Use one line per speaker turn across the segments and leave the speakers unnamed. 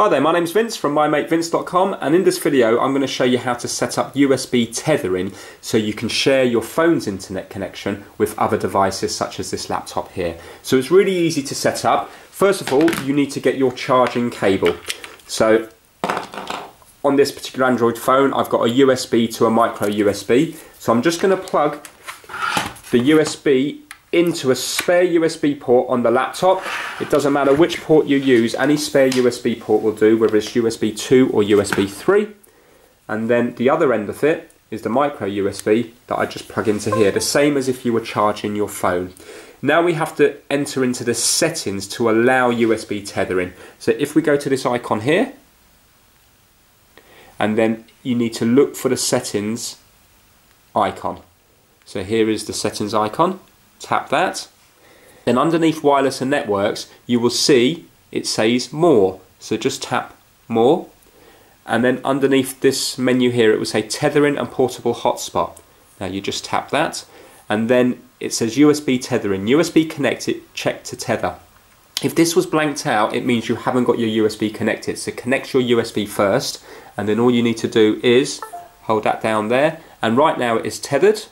Hi there, my name's Vince from mymatevince.com and in this video I'm going to show you how to set up USB tethering so you can share your phone's internet connection with other devices such as this laptop here. So it's really easy to set up. First of all you need to get your charging cable. So on this particular Android phone I've got a USB to a micro USB. So I'm just going to plug the USB into a spare USB port on the laptop. It doesn't matter which port you use, any spare USB port will do, whether it's USB 2 or USB 3. And then the other end of it is the micro USB that I just plug into here, the same as if you were charging your phone. Now we have to enter into the settings to allow USB tethering. So if we go to this icon here, and then you need to look for the settings icon. So here is the settings icon tap that. Then underneath wireless and networks, you will see it says more. So just tap more. And then underneath this menu here, it will say tethering and portable hotspot. Now you just tap that. And then it says USB tethering, USB connected, check to tether. If this was blanked out, it means you haven't got your USB connected. So connect your USB first, and then all you need to do is hold that down there. And right now it is tethered,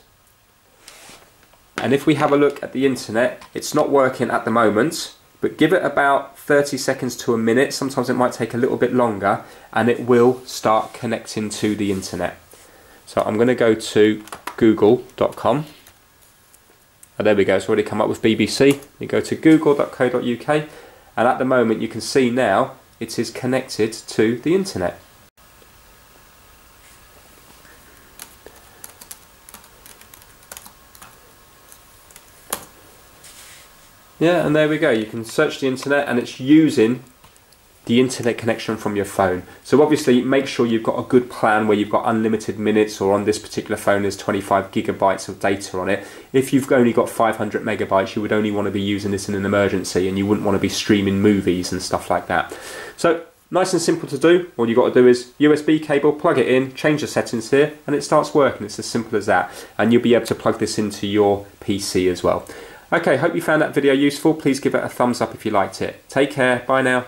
and if we have a look at the internet, it's not working at the moment, but give it about 30 seconds to a minute, sometimes it might take a little bit longer, and it will start connecting to the internet. So I'm going to go to google.com. Oh, there we go, it's already come up with BBC. You go to google.co.uk, and at the moment you can see now it is connected to the internet. Yeah, and there we go. You can search the internet and it's using the internet connection from your phone. So obviously make sure you've got a good plan where you've got unlimited minutes or on this particular phone there's 25 gigabytes of data on it. If you've only got 500 megabytes you would only want to be using this in an emergency and you wouldn't want to be streaming movies and stuff like that. So nice and simple to do. All you've got to do is USB cable, plug it in, change the settings here and it starts working. It's as simple as that. And you'll be able to plug this into your PC as well. Okay, hope you found that video useful. Please give it a thumbs up if you liked it. Take care. Bye now.